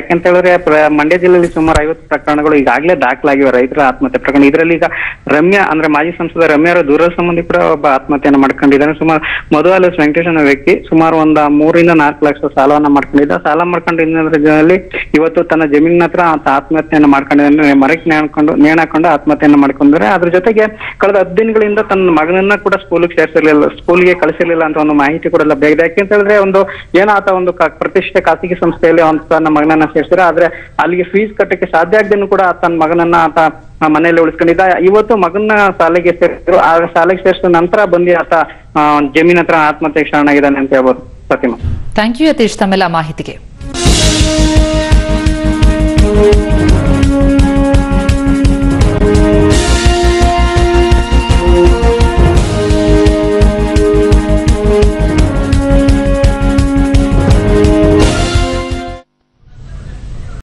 ಯಾಕೆಂತ ಹೇಳಿದ್ರೆ ಮಂಡ್ಯ ಜಿಲ್ಲೆಯಲ್ಲಿ ಸುಮಾರು ಐವತ್ತು ಪ್ರಕರಣಗಳು ಈಗಾಗಲೇ ದಾಖಲಾಗಿವೆ. ರೈತರ ಆತ್ಮಹತ್ಯೆ ಪ್ರಕರಣ. ಇದರಲ್ಲಿ ಈಗ ರಮ್ಯಾ, ಅಂದ್ರೆ ಮಾಜಿ ಸಂಸದ ರಮ್ಯಾ ಅವರ ದೂರ ಸಂಬಂಧಿ ಕೂಡ ಒಬ್ಬ ಆತ್ಮಹತ್ಯೆಯನ್ನು ಮಾಡ್ಕೊಂಡಿದ್ದಾನೆ ಸುಮಾರು ಮೊದಲ ವೆಂಕಟೇಶ್ ಅನ್ನೋ ವ್ಯಕ್ತಿ ಸುಮಾರು ಒಂದ ಮೂರಿಂದ ನಾಲ್ಕು ಲಕ್ಷ ಸಾಲವನ್ನ ಮಾಡ್ಕೊಂಡಿದ್ದ. ಸಾಲ ಮಾಡ್ಕೊಂಡಿದ್ದಲ್ಲಿ ಇವತ್ತು ತನ್ನ ಜಮೀನಿನ ಹತ್ರ ಆತ ಆತ್ಮಹತ್ಯೆಯನ್ನು ಮಾಡ್ಕೊಂಡಿದ್ದಾನೆ ಮರಕ್ಕೆ ನೇಣ್ಕೊಂಡು ನೇಣಾಕೊಂಡು ಆತ್ಮಹತ್ಯೆಯನ್ನು ಮಾಡ್ಕೊಂಡಿದ್ದಾರೆ. ಅದ್ರ ಜೊತೆಗೆ ಕಳೆದ ಹತ್ತು ದಿನಗಳಿಂದ ತನ್ನ ಮಗನನ್ನ ಕೂಡ ಸ್ಕೂಲ್ಗೆ ಸೇರಿಸಿರ್ಲಿಲ್ಲ ಸ್ಕೂಲ್ಗೆ ಕಳಿಸಿರ್ಲಿಲ್ಲ ಅಂತ ಒಂದು ಮಾಹಿತಿ ಕೂಡ ಲಭ್ಯ ಯಾಕೆಂತ ಹೇಳಿದ್ರೆ ಒಂದು ಏನೋ ಆತ ಒಂದು ಪ್ರತಿಷ್ಠೆ ಖಾಸಗಿ ಸಂಸ್ಥೆಯಲ್ಲಿ ಅಂತ ತನ್ನ ಮಗನನ್ನ ಸೇರಿಸಿದ್ರೆ ಆದ್ರೆ ಅಲ್ಲಿಗೆ ಫೀಸ್ ಕಟ್ಟಕ್ಕೆ ಸಾಧ್ಯ ಆಗದೇನು ಕೂಡ ತನ್ನ ಮಗನನ್ನ ಆತ ಮನೆಯಲ್ಲಿ ಉಳಿಸ್ಕೊಂಡಿದ್ದ. ಇವತ್ತು ಮಗನ ಶಾಲೆಗೆ ಸೇರಿಸಿದ್ರು ಆ ಶಾಲೆಗೆ ಸೇರಿಸಿದ ನಂತರ ಬಂದು ಆತ ಜಮೀನ್ ಹತ್ರ ಆತ್ಮಹತ್ಯೆಗೆ ಶರಣಾಗಿದ್ದಾನೆ ಅಂತ ಹೇಳ್ಬೋದು ಪ್ರತಿಮಾ. ಥ್ಯಾಂಕ್ ಯು ಯತೀಶ್, ತಮ್ಮೆಲ್ಲ ಮಾಹಿತಿಗೆ.